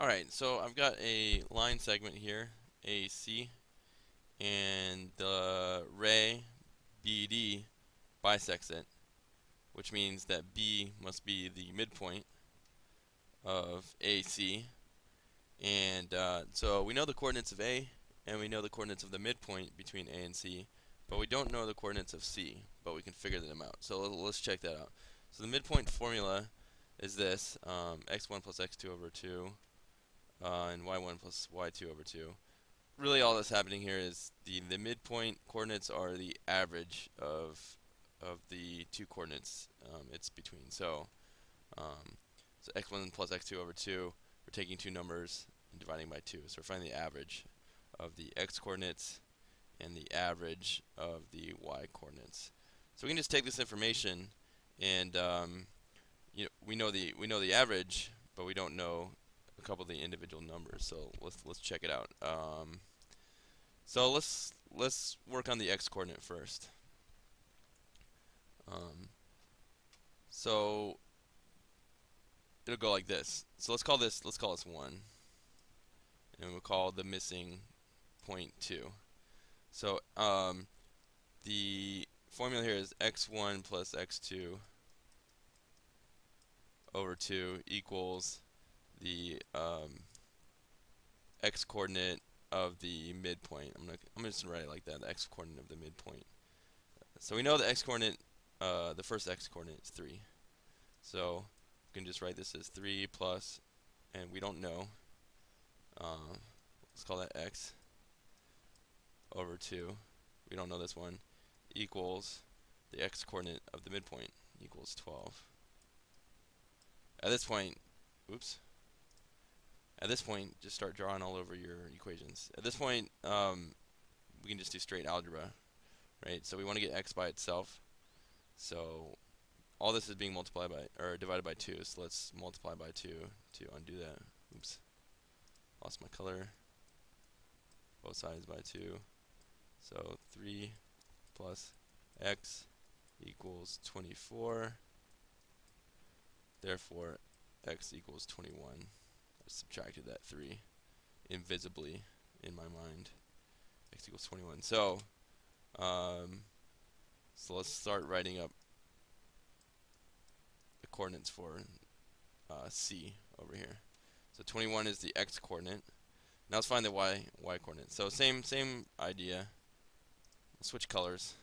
Alright, so I've got a line segment here, AC, and the ray BD bisects it, which means that B must be the midpoint of AC. And uh, so we know the coordinates of A, and we know the coordinates of the midpoint between A and C, but we don't know the coordinates of C, but we can figure them out. So let's check that out. So the midpoint formula is this, um, x1 plus x2 over 2 uh, and y1 plus y2 over 2. Really all that's happening here is the, the midpoint coordinates are the average of of the two coordinates um, it's between. So, um, so x1 plus x2 over 2, we're taking two numbers and dividing by 2. So we're finding the average of the x coordinates and the average of the y coordinates. So we can just take this information and um, you know we know the we know the average, but we don't know a couple of the individual numbers. So let's let's check it out. Um, so let's let's work on the x coordinate first. Um, so it'll go like this. So let's call this let's call this one, and we'll call the missing point two. So um, the formula here is x1 plus x2 over 2 equals the um, x coordinate of the midpoint. I'm gonna I'm just gonna write it like that. The x coordinate of the midpoint. So we know the x coordinate, uh, the first x coordinate is three. So we can just write this as three plus, and we don't know. Uh, let's call that x over two. We don't know this one equals the x coordinate of the midpoint equals 12. At this point, oops. At this point, just start drawing all over your equations. At this point, um, we can just do straight algebra, right? So we want to get x by itself. So all this is being multiplied by, or divided by 2, so let's multiply by 2 to undo that. Oops. Lost my color. Both sides by 2. So 3 plus x equals 24. Therefore, x equals 21. Subtracted that 3 invisibly in my mind. x equals 21. So, um, so let's start writing up the coordinates for uh, C over here. So 21 is the x coordinate. Now let's find the y y coordinate. So same same idea. We'll switch colors.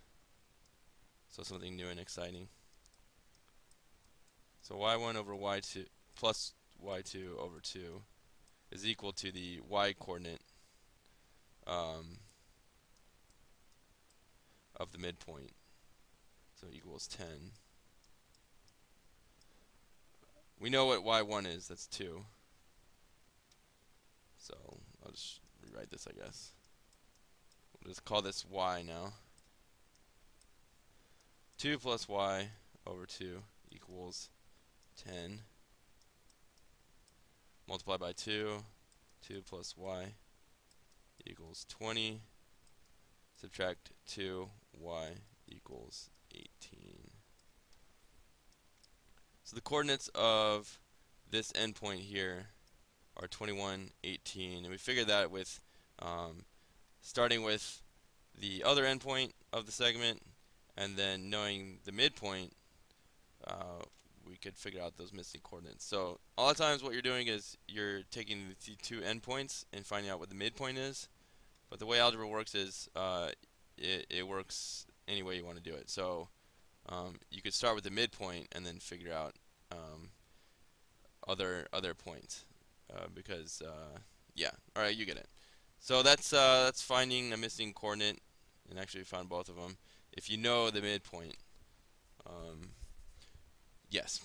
So something new and exciting. So y1 over y2 plus y2 over 2 is equal to the y coordinate um, of the midpoint. So equals 10. We know what y1 is, that's 2. So I'll just rewrite this, I guess. We'll just call this y now. 2 plus y over 2 equals 10. Multiply by 2. 2 plus y equals 20. Subtract 2, y equals 18. So the coordinates of this endpoint here are 21, 18, and we figured that with um, starting with the other endpoint of the segment and then knowing the midpoint, uh, could figure out those missing coordinates. So a lot of times what you're doing is you're taking the two endpoints and finding out what the midpoint is. But the way algebra works is uh, it, it works any way you want to do it. So um, you could start with the midpoint and then figure out um, other other points uh, because uh, yeah, all right, you get it. So that's uh, that's finding a missing coordinate, and actually found both of them if you know the midpoint. Um, yes.